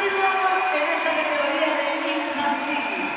en esta categoría de Nils Martín.